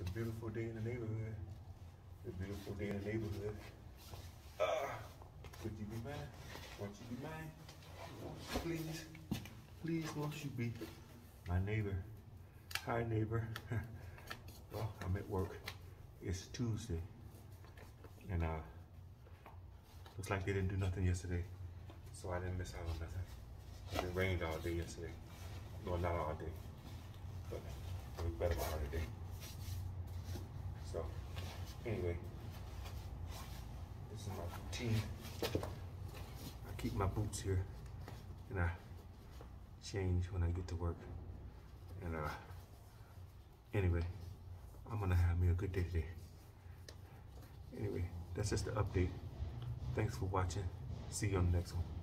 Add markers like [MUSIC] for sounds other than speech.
a beautiful day in the neighborhood. A beautiful day in the neighborhood. Uh, would you be mine? Won't you be mine? Please, please, won't you be my neighbor? Hi, neighbor. [LAUGHS] well, I'm at work. It's Tuesday, and uh, looks like they didn't do nothing yesterday, so I didn't miss out on nothing. It rained all day yesterday. Well, not all day, but it better day. Anyway, this is my routine. I keep my boots here, and I change when I get to work. And uh, anyway, I'm gonna have me a good day today. Anyway, that's just the update. Thanks for watching. See you on the next one.